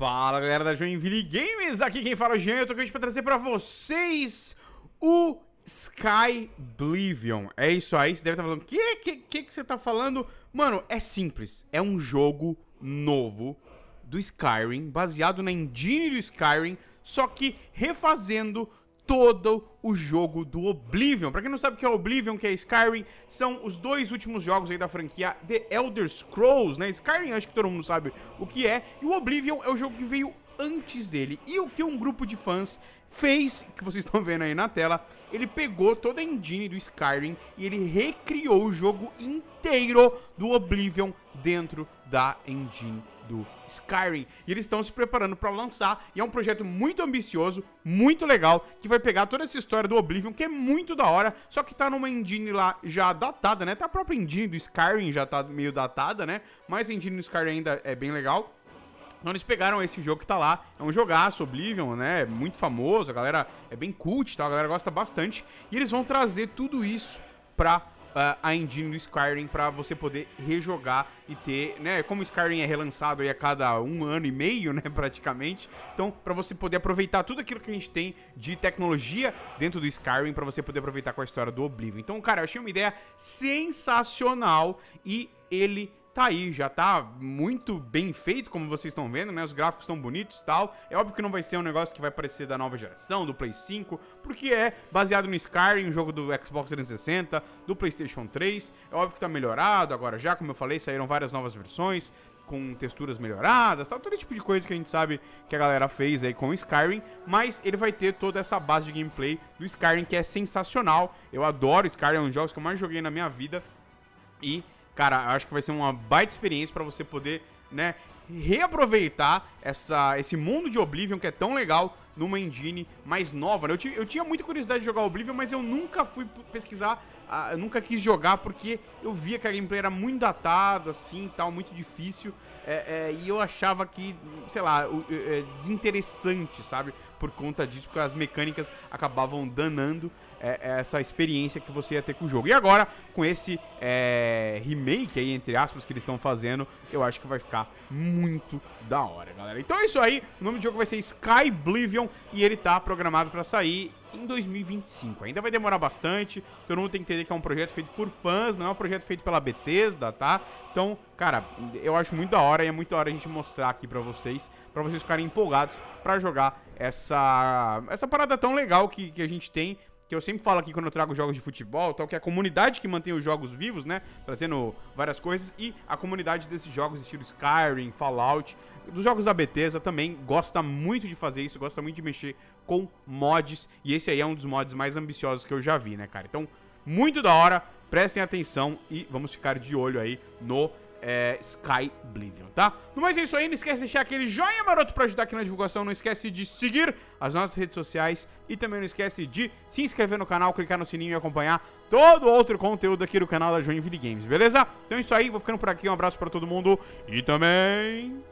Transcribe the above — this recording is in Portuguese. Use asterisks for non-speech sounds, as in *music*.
Fala galera da Joinville Games, aqui quem fala é o Jean, eu tô aqui pra trazer pra vocês o Sky Oblivion. É isso aí, você deve estar falando, que, que que que você tá falando? Mano, é simples, é um jogo novo do Skyrim, baseado na engine do Skyrim, só que refazendo todo o jogo do Oblivion. Pra quem não sabe o que é Oblivion, que é Skyrim, são os dois últimos jogos aí da franquia The Elder Scrolls, né? Skyrim, acho que todo mundo sabe o que é, e o Oblivion é o jogo que veio antes dele. E o que um grupo de fãs fez, que vocês estão vendo aí na tela, ele pegou toda a engine do Skyrim e ele recriou o jogo inteiro do Oblivion dentro da engine do Skyrim. E eles estão se preparando para lançar, e é um projeto muito ambicioso, muito legal, que vai pegar toda essa história do Oblivion, que é muito da hora, só que tá numa engine lá já datada, né? Tá a própria engine do Skyrim já tá meio datada, né? Mas a engine do Skyrim ainda é bem legal. Então eles pegaram esse jogo que tá lá, é um jogaço, Oblivion, né, é muito famoso, a galera é bem cult, tá? a galera gosta bastante, e eles vão trazer tudo isso pra uh, a engine do Skyrim pra você poder rejogar e ter, né, como o Skyrim é relançado aí a cada um ano e meio, *laughs* né, praticamente, então pra você poder aproveitar tudo aquilo que a gente tem de tecnologia dentro do Skyrim, pra você poder aproveitar com a história do Oblivion. Então, cara, eu achei uma ideia sensacional e ele tá aí, já tá muito bem feito, como vocês estão vendo, né? Os gráficos estão bonitos e tal. É óbvio que não vai ser um negócio que vai parecer da nova geração, do Play 5, porque é baseado no Skyrim, um jogo do Xbox 360, do PlayStation 3. É óbvio que tá melhorado, agora já, como eu falei, saíram várias novas versões com texturas melhoradas, tal, todo tipo de coisa que a gente sabe que a galera fez aí com o Skyrim, mas ele vai ter toda essa base de gameplay do Skyrim que é sensacional. Eu adoro Skyrim, é um dos jogos que eu mais joguei na minha vida e Cara, acho que vai ser uma baita experiência para você poder, né, reaproveitar essa, esse mundo de Oblivion que é tão legal numa engine mais nova. Né? Eu, eu tinha muita curiosidade de jogar Oblivion, mas eu nunca fui pesquisar, uh, eu nunca quis jogar porque eu via que a gameplay era muito datada, assim, tal, muito difícil. É, é, e eu achava que, sei lá, é, desinteressante, sabe? Por conta disso, porque as mecânicas acabavam danando é, é, essa experiência que você ia ter com o jogo. E agora, com esse é, remake aí, entre aspas, que eles estão fazendo, eu acho que vai ficar muito da hora, galera. Então é isso aí, o nome do jogo vai ser Sky Oblivion e ele tá programado para sair em 2025. Ainda vai demorar bastante, todo mundo tem que entender que é um projeto feito por fãs, não é um projeto feito pela Bethesda, tá? Então, cara, eu acho muito da hora e é muito da hora a gente mostrar aqui pra vocês, pra vocês ficarem empolgados pra jogar essa, essa parada tão legal que, que a gente tem que eu sempre falo aqui quando eu trago jogos de futebol, tal, que é a comunidade que mantém os jogos vivos, né? Trazendo várias coisas. E a comunidade desses jogos, estilo Skyrim, Fallout, dos jogos da Bethesda também gosta muito de fazer isso, gosta muito de mexer com mods. E esse aí é um dos mods mais ambiciosos que eu já vi, né, cara? Então, muito da hora, prestem atenção e vamos ficar de olho aí no é, Sky Oblivion, tá? No mais é isso aí, não esquece de deixar aquele joinha maroto pra ajudar aqui na divulgação, não esquece de seguir as nossas redes sociais. E também não esquece de se inscrever no canal, clicar no sininho e acompanhar todo outro conteúdo aqui do canal da Joinville Games, beleza? Então é isso aí, vou ficando por aqui, um abraço pra todo mundo. E também...